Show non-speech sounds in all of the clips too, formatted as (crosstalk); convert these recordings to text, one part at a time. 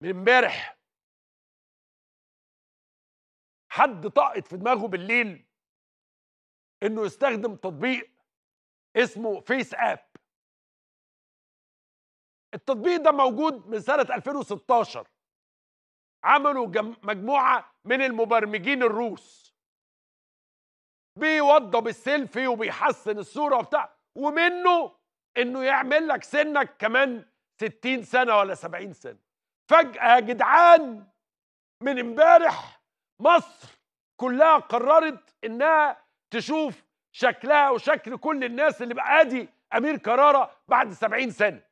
من امبارح. حد طقت في دماغه بالليل إنه يستخدم تطبيق اسمه FaceApp التطبيق ده موجود من سنة 2016 عملوا جم- مجموعة من المبرمجين الروس. بيوضب السيلفي وبيحسن الصورة وبتاع ومنه إنه يعمل لك سنك كمان 60 سنة ولا 70 سنة. فجأة يا جدعان من امبارح مصر كلها قررت إنها تشوف شكلها وشكل كل الناس اللي بقى ادي أمير كرارة بعد 70 سنة.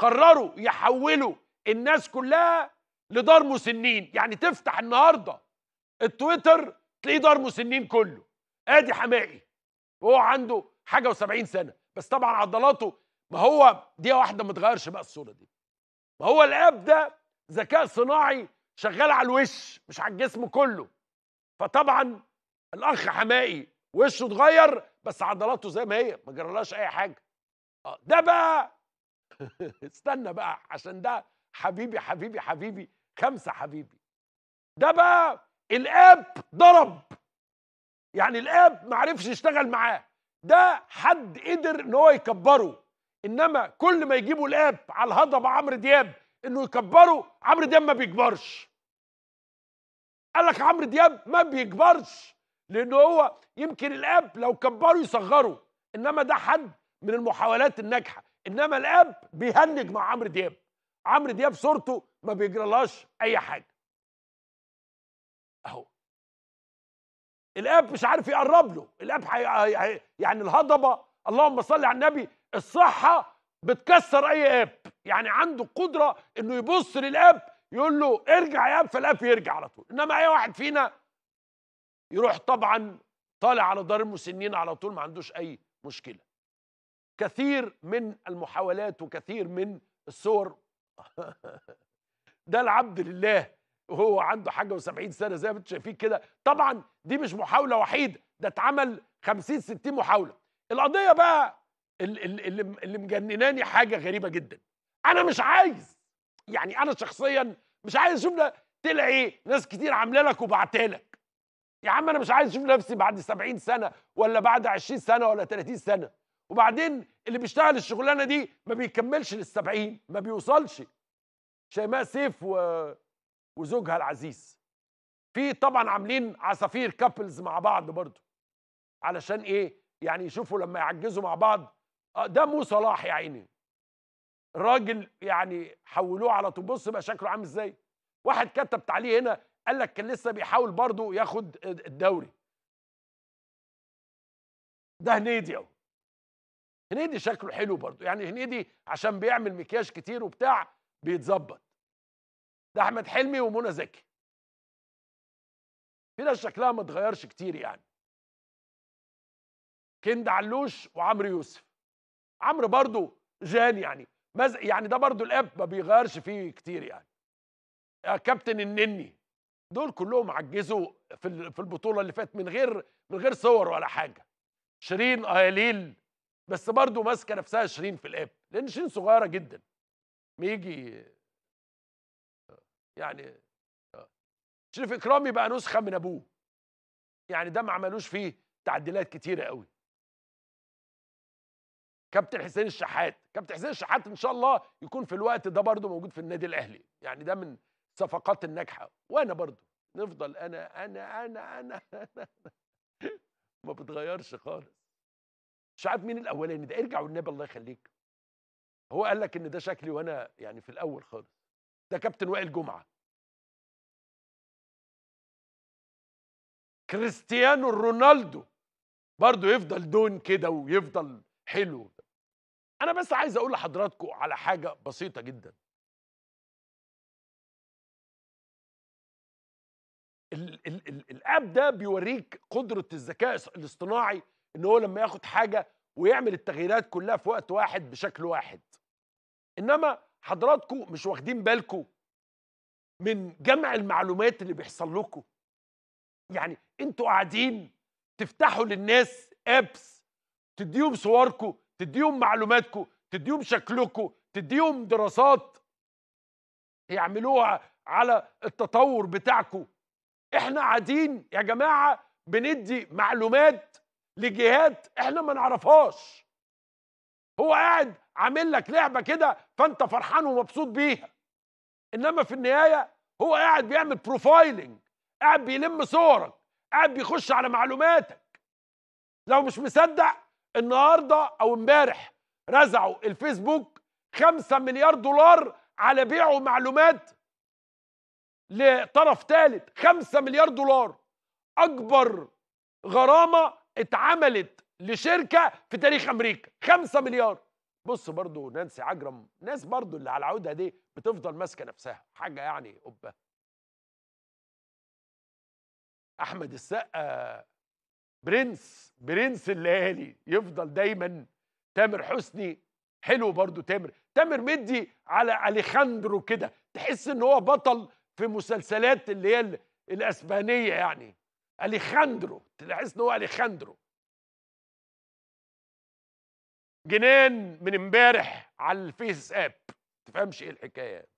قرروا يحولوا الناس كلها لدار مسنين. يعني تفتح النهارده التويتر تلاقيه دار مسنين كله. آدي حمائي وهو عنده حاجة و70 سنة. بس طبعا عضلاته ما هو دي واحدة ما تغيرش بقى الصورة دي. ما هو الاب ده ذكاء صناعي شغال على الوش مش على الجسم كله. فطبعا الأخ حمائي وشه اتغير بس عضلاته زي ما هي ما جرالهاش أي حاجة. آه، ده بقى (laughs) استنى بقى عشان ده حبيبي حبيبي حبيبي خمسة حبيبي. ده بقى الاب ضرب. يعني الاب ما عرفش يشتغل معاه. ده حد قدر إن هو يكبره. إنما كل ما يجيبوا الآب على الهضبة عمرو دياب إنه يكبره عمرو دياب ما بيكبرش. قال لك عمرو دياب ما بيكبرش لأن هو يمكن الآب لو كبره يصغره إنما ده حد من المحاولات الناجحة. إنما الآب بيهنج مع عمرو دياب. عمرو دياب صورته ما بيجرالهاش أي حاجة. أهو. الآب مش عارف يقرب له. الآب. حي... يعني الهضبة اللهم صل على النبي الصحة بتكسر أي آب. يعني عنده قدرة إنه يبص للآب يقول له ارجع يا آب فالآب يرجع على طول. إنما أي واحد فينا يروح طبعا طالع على دار المسنين على طول ما عندوش أي مشكلة. كثير من المحاولات وكثير من الصور (laughs) ده العبد لله. وهو عنده حاجة و70 سنة زي ما أنتم شايفين كده. طبعا دي مش محاولة وحيده ده اتعمل 50 60 محاولة. القضية بقى اللي اللي مجنناني حاجة غريبة جدا. أنا مش عايز يعني أنا شخصيا مش عايز أشوف طلع إيه؟ ناس كتير عاملة لك وبعتها لك. يا عم أنا مش عايز أشوف نفسي بعد 70 سنة ولا بعد 20 سنة ولا 30 سنة. وبعدين اللي بيشتغل الشغلانة دي ما بيكملش لل 70 ما بيوصلش. شيماء سيف و... وزوجها العزيز. في طبعا عاملين عصافير كابلز مع بعض برضو. علشان إيه؟ يعني يشوفوا لما يعجزوا مع بعض ده مو صلاح يا عيني. الراجل يعني حولوه على طول. بص بقى شكله عامل إزاي. واحد كتب تعليق هنا قال لك كان لسه بيحاول برضه ياخد الدوري. ده هنيدي اهو. هنيدي شكله حلو برضه. يعني هنيدي عشان بيعمل مكياج كتير وبتاع بيتظبط. ده أحمد حلمي ومنى زكي. في ناس شكلها ما اتغيرش كتير يعني. كند علوش وعمرو يوسف. عمرو برضه جان يعني. مز... يعني ده برضه الاب ما بيغيرش فيه كتير يعني. آه، كابتن النني. دول كلهم عجزوا في في البطولة اللي فاتت من غير من غير صور ولا حاجة. شيرين اياليل بس برضه ماسكة نفسها شيرين في الاب. لأن شيرين صغيرة جدا. ما يجي يعني آه. شريف إكرامي بقى نسخة من أبوه. يعني ده ما عملوش فيه تعديلات كتيرة قوي. كابتن حسين الشحات. كابتن حسين الشحات إن شاء الله يكون في الوقت ده برضه موجود في النادي الأهلي. يعني ده من الصفقات الناجحة. وأنا برضه نفضل أنا أنا أنا أنا, أنا. (laughs) ما بتغيرش خالص. مش عارف مين الأولاني ده؟ ارجع والنبي الله يخليك. هو قال لك إن ده شكلي وأنا يعني في الأول خالص. ده كابتن وائل جمعة. كريستيانو رونالدو. برضه يفضل دون كده ويفضل حلو أنا بس عايز أقول لحضراتكم على حاجة بسيطة جدا. ال ال ال الآب ده بيوريك قدرة الذكاء الاصطناعي إن هو لما ياخد حاجة ويعمل التغييرات كلها في وقت واحد بشكل واحد. إنما حضراتكم مش واخدين بالكم من جمع المعلومات اللي بيحصل لكم. يعني أنتوا قاعدين تفتحوا للناس ابس تديهم صوركم تديهم معلوماتكم تديهم شكلكم تديهم دراسات يعملوها على التطور بتاعكم إحنا قاعدين يا جماعة بندي معلومات لجهات إحنا ما نعرفهاش. هو قاعد عامل لك لعبة كده فأنت فرحان ومبسوط بيها. إنما في النهاية هو قاعد بيعمل بروفايلنج قاعد بيلم صورك قاعد بيخش على معلوماتك. لو مش مصدق النهارده أو امبارح رزعوا الفيسبوك 5 مليار دولار على بيع معلومات لطرف ثالث 5 مليار دولار. أكبر غرامة اتعملت لشركة في تاريخ أمريكا 5 مليار. بص برضو نانسي عجرم ناس برضو اللي على عودها دي بتفضل ماسكة نفسها. حاجة يعني قبه أحمد السقا برنس برنس الليالي. يفضل دايما تامر حسني حلو برضو تامر. تامر مدي على أليخاندرو كده. تحس إن هو بطل في مسلسلات اللي هي الأسبانية يعني. أليخاندرو. تحس إن هو أليخاندرو. جنان من امبارح على ال FaceApp. تفهمش إيه الحكاية.